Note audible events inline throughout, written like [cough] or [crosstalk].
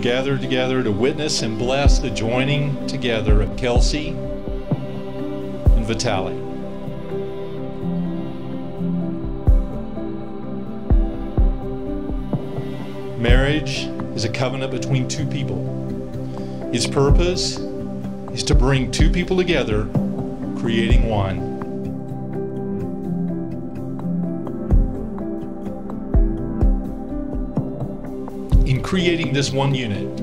gathered together to witness and bless the joining together of Kelsey and Vitaliy. Marriage is a covenant between two people. Its purpose is to bring two people together, creating one. Creating this one unit,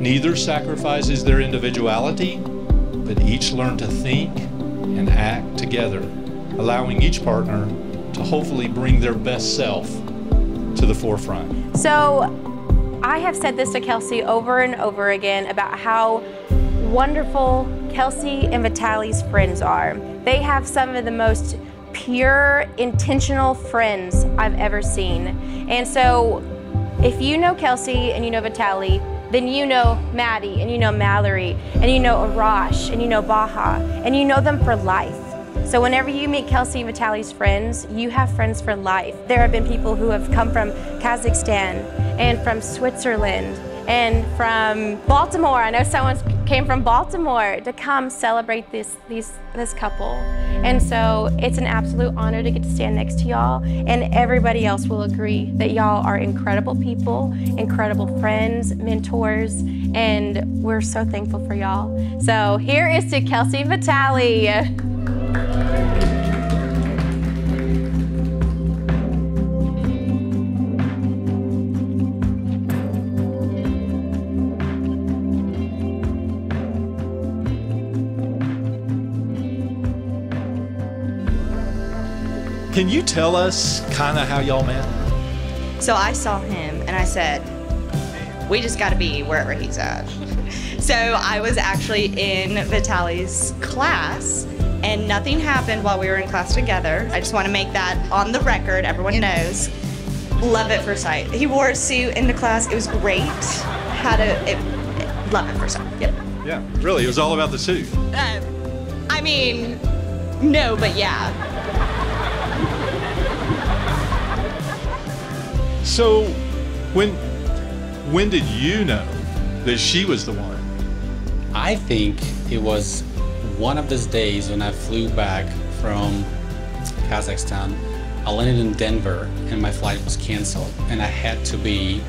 neither sacrifices their individuality, but each learn to think and act together, allowing each partner to hopefully bring their best self to the forefront. So I have said this to Kelsey over and over again about how wonderful Kelsey and Vitaliy's friends are. They have some of the most pure, intentional friends I've ever seen. And so if you know Kelsey and you know Vitaliy, then you know Maddie and you know Mallory and you know Arash and you know Baha and you know them for life. So whenever you meet Kelsey and Vitaliy's friends, you have friends for life. There have been people who have come from Kazakhstan and from Switzerland and from Baltimore. I know someone came from Baltimore to come celebrate this, this couple. And so it's an absolute honor to get to stand next to y'all. And everybody else will agree that y'all are incredible people, incredible friends, mentors, and we're so thankful for y'all. So here is to Kelsey and [laughs] Can you tell us kind of how y'all met? So I saw him and I said, we just got to be wherever he's at. [laughs] so I was actually in Vitaliy's class and nothing happened while we were in class together. I just want to make that on the record, everyone knows. Love at first sight. He wore a suit in the class. It was great. Had a it, love at first sight. Yep. Yeah, really, it was all about the suit. Uh, I mean, no, but yeah. So, when when did you know that she was the one? I think it was one of those days when I flew back from Kazakhstan. I landed in Denver and my flight was canceled, and I had to be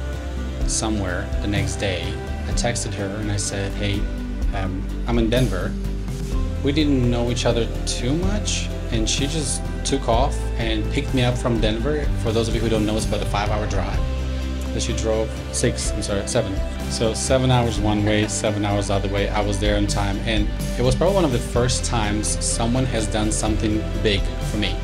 somewhere the next day. I texted her and I said, "Hey, um, I'm in Denver." We didn't know each other too much, and she just took off and picked me up from Denver. For those of you who don't know, it's about a five-hour drive. So she drove six, I'm sorry, seven. So seven hours one way, seven hours the other way. I was there on time, and it was probably one of the first times someone has done something big for me.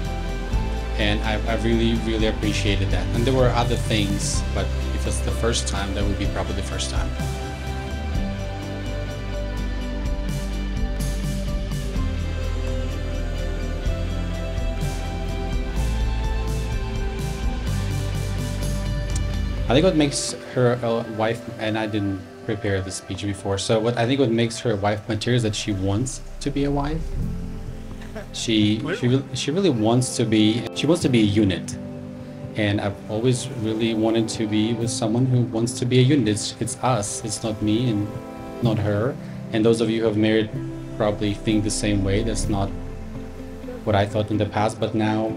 And I, I really, really appreciated that. And there were other things, but if it's the first time, that would be probably the first time. I think what makes her a wife, and I didn't prepare the speech before, so what I think what makes her a wife material is that she wants to be a wife. She she really, she really wants to be she wants to be a unit, and I've always really wanted to be with someone who wants to be a unit. It's it's us. It's not me and not her. And those of you who have married probably think the same way. That's not what I thought in the past, but now,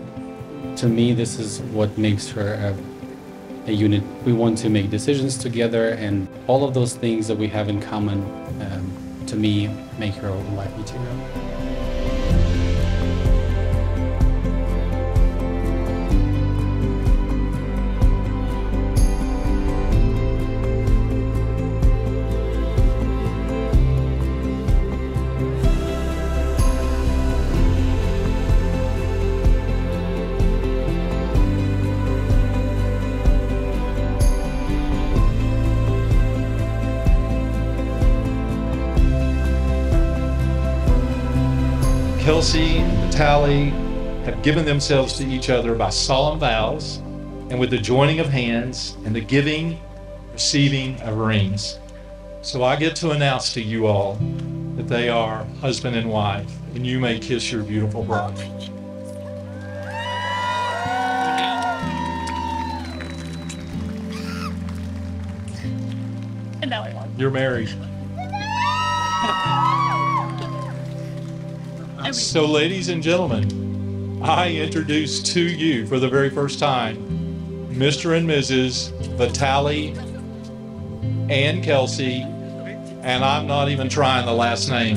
to me, this is what makes her a a unit. We want to make decisions together, and all of those things that we have in common, um, to me, make her life material. Kelsey and Tally have given themselves to each other by solemn vows and with the joining of hands and the giving, receiving of rings. So I get to announce to you all that they are husband and wife, and you may kiss your beautiful bride. You're married. So, ladies and gentlemen, I introduce to you for the very first time Mr. and Mrs. Vitaliy and Kelsey, and I'm not even trying the last name.